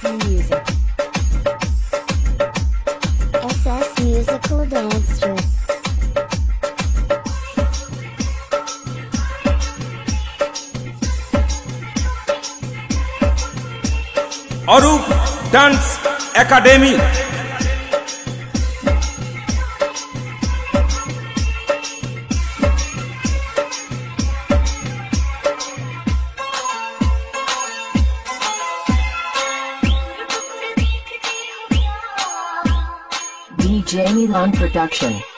SS Musical Dance Arup Dance Academy. DJ Milan Production.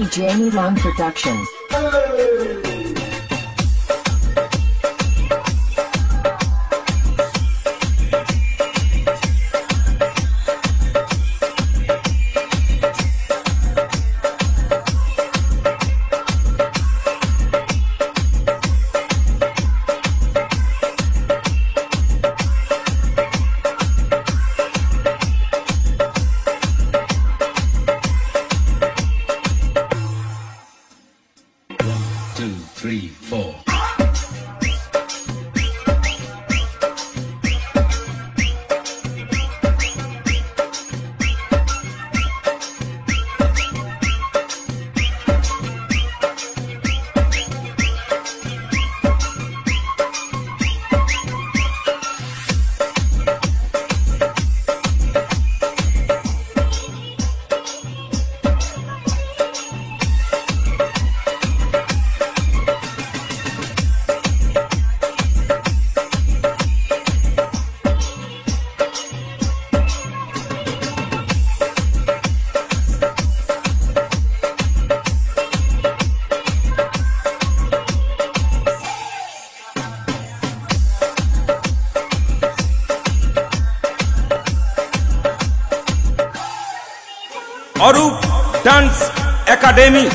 Jamie Long production. Three, four. Arup dance academy